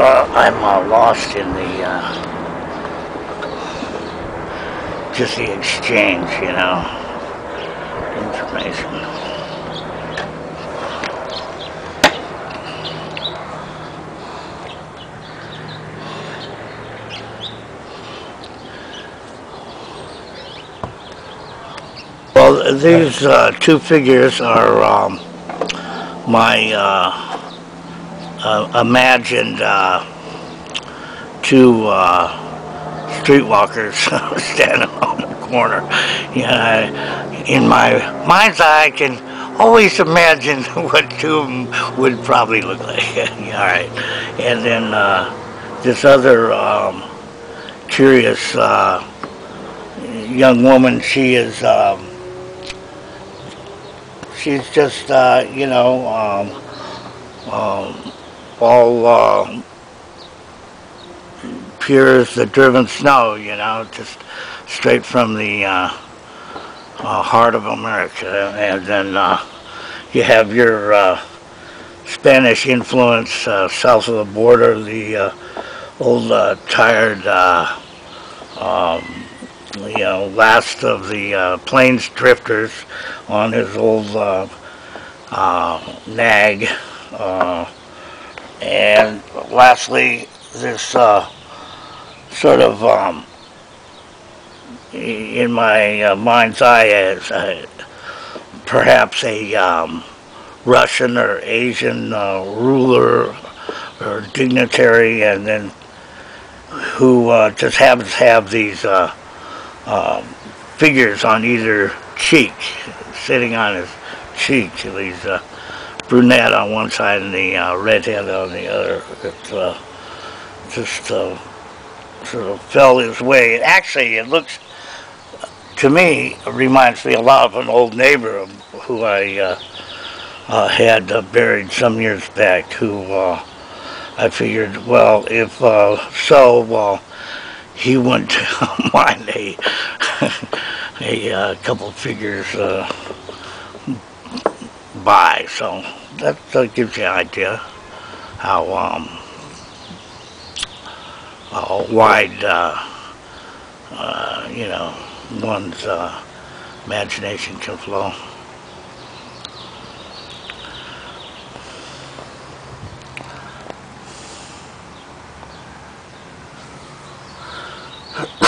Uh, I'm uh, lost in the uh, just the exchange, you know, information. Well, these uh, two figures are um, my uh, imagined uh, two uh, streetwalkers standing on the corner. Yeah, in my mind's eye, I can always imagine what two of them would probably look like. All right, and then uh, this other um, curious uh, young woman. She is. Um, she's just, uh, you know, um, um, all uh, pure as the driven snow, you know, just straight from the uh, uh, heart of America. And then uh, you have your uh, Spanish influence uh, south of the border, the old tired, um, you know, last of the plains drifters on his old nag. And lastly, this uh, sort of um, in my uh, mind's eye as uh, perhaps a um, Russian or Asian uh, ruler or dignitary, and then who uh, just happens to have these um, figures on either cheek, sitting on his cheek, these brunette on one side and the uh, redhead on the other. It uh, just uh, sort of fell his way. Actually, it looks, to me, reminds me a lot of an old neighbor who I uh, uh, had uh, buried some years back who I figured, well, if so, well, he wouldn't mind a, a couple figures by. So that, that gives you an idea how um, how wide uh, uh, you know one's uh, imagination can flow.